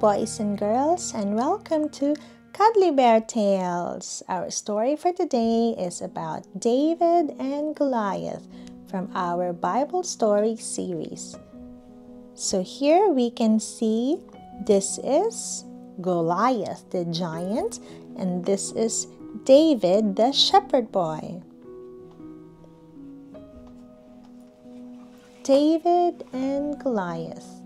Boys and girls, and welcome to Cuddly Bear Tales. Our story for today is about David and Goliath from our Bible story series. So, here we can see this is Goliath the giant, and this is David the shepherd boy. David and Goliath.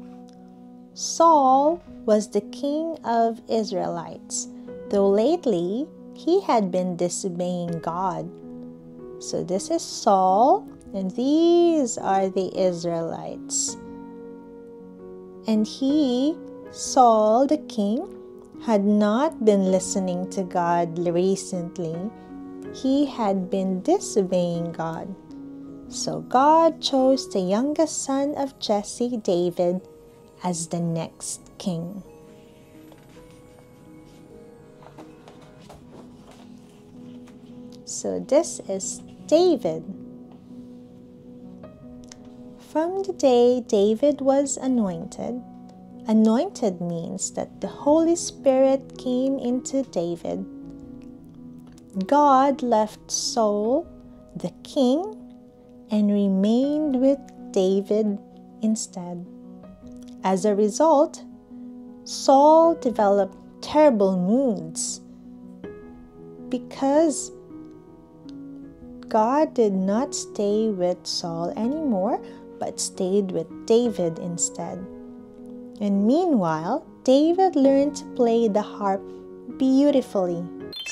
Saul was the king of Israelites, though lately he had been disobeying God. So this is Saul, and these are the Israelites. And he, Saul the king, had not been listening to God recently. He had been disobeying God. So God chose the youngest son of Jesse, David, as the next king. So this is David. From the day David was anointed, anointed means that the Holy Spirit came into David. God left Saul, the king, and remained with David instead. As a result, Saul developed terrible moods because God did not stay with Saul anymore but stayed with David instead. And meanwhile, David learned to play the harp beautifully.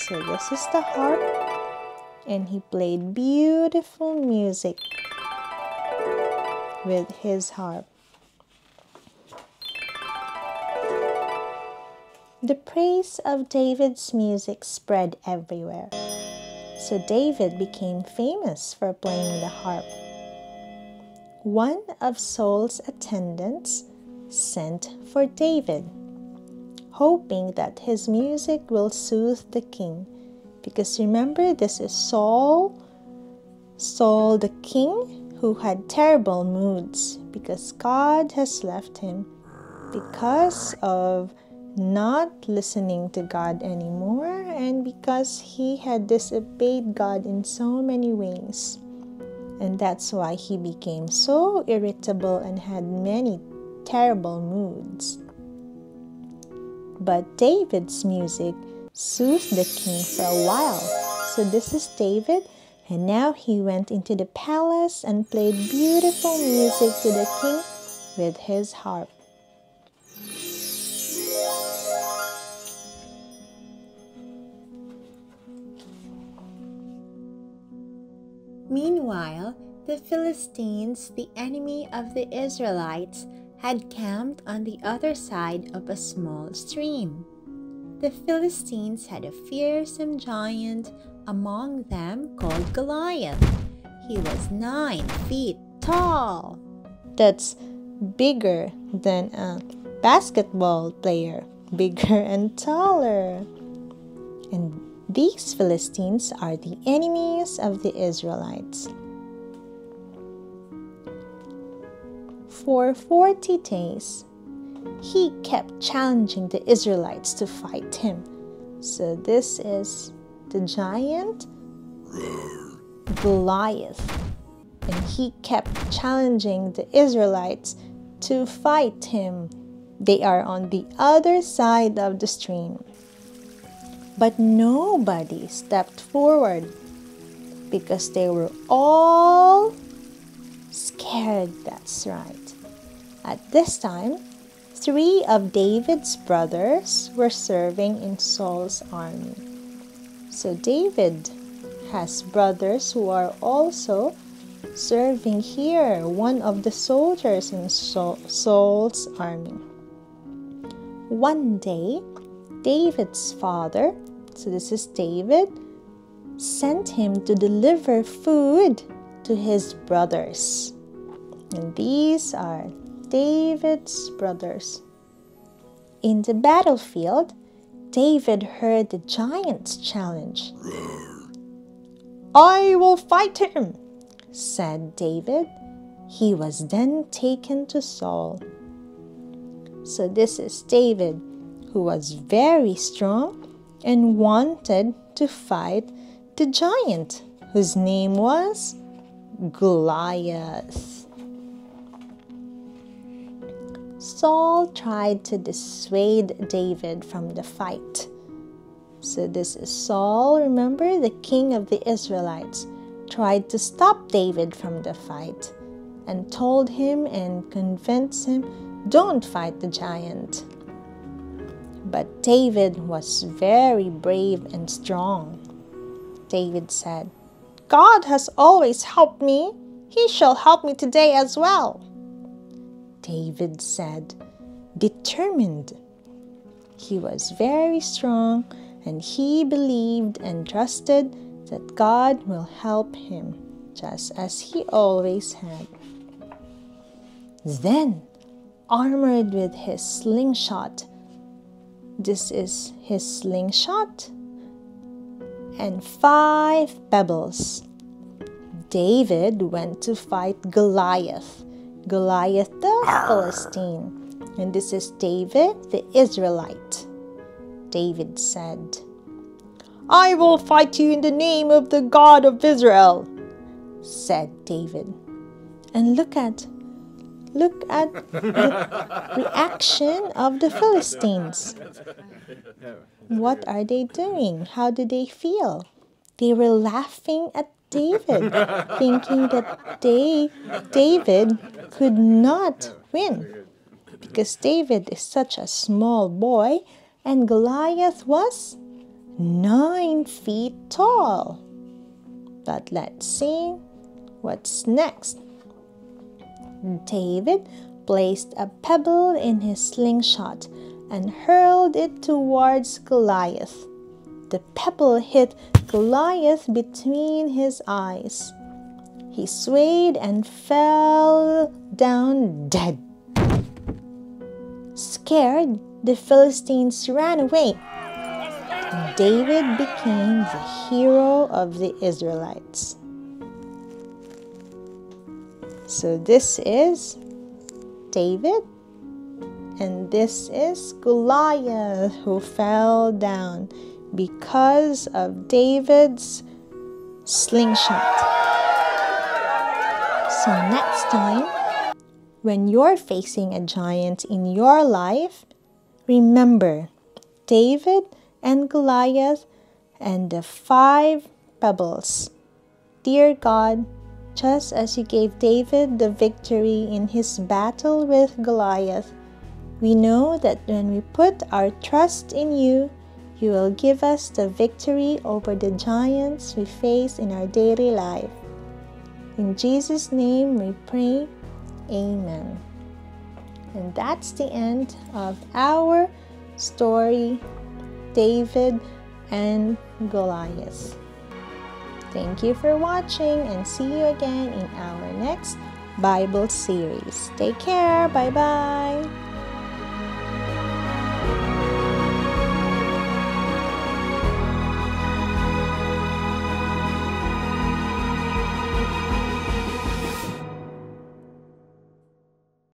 So, this is the harp, and he played beautiful music with his harp. The praise of David's music spread everywhere. So David became famous for playing the harp. One of Saul's attendants sent for David, hoping that his music will soothe the king. Because remember, this is Saul, Saul the king, who had terrible moods because God has left him because of not listening to God anymore and because he had disobeyed God in so many ways. And that's why he became so irritable and had many terrible moods. But David's music soothed the king for a while. So this is David, and now he went into the palace and played beautiful music to the king with his harp. Meanwhile, the Philistines, the enemy of the Israelites, had camped on the other side of a small stream. The Philistines had a fearsome giant among them called Goliath. He was nine feet tall. That's bigger than a basketball player, bigger and taller. And these Philistines are the enemies of the Israelites. For 40 days, he kept challenging the Israelites to fight him. So, this is the giant Goliath. And he kept challenging the Israelites to fight him. They are on the other side of the stream. But nobody stepped forward because they were all scared. That's right. At this time, three of David's brothers were serving in Saul's army. So David has brothers who are also serving here, one of the soldiers in Saul's army. One day, David's father so this is David, sent him to deliver food to his brothers. And these are David's brothers. In the battlefield, David heard the giant's challenge. I will fight him, said David. He was then taken to Saul. So, this is David, who was very strong and wanted to fight the giant, whose name was Goliath. Saul tried to dissuade David from the fight. So, this is Saul, remember, the king of the Israelites, tried to stop David from the fight and told him and convinced him don't fight the giant. But David was very brave and strong. David said, God has always helped me. He shall help me today as well. David said, determined. He was very strong and he believed and trusted that God will help him, just as he always had. Then, armored with his slingshot, this is his slingshot, and five pebbles. David went to fight Goliath, Goliath the Philistine. And this is David the Israelite. David said, I will fight you in the name of the God of Israel, said David. And look at look at the reaction of the Philistines. What are they doing? How do they feel? They were laughing at David, thinking that they, David could not win because David is such a small boy and Goliath was nine feet tall. But let's see what's next. David placed a pebble in his slingshot and hurled it towards Goliath. The pebble hit Goliath between his eyes. He swayed and fell down dead. Scared, the Philistines ran away. David became the hero of the Israelites. So this is David, and this is Goliath who fell down because of David's slingshot. So next time, when you're facing a giant in your life, remember David and Goliath and the five pebbles. Dear God, just as you gave David the victory in his battle with Goliath, we know that when we put our trust in you, you will give us the victory over the giants we face in our daily life. In Jesus' name we pray. Amen. And that's the end of our story, David and Goliath. Thank you for watching and see you again in our next Bible series. Take care. Bye bye.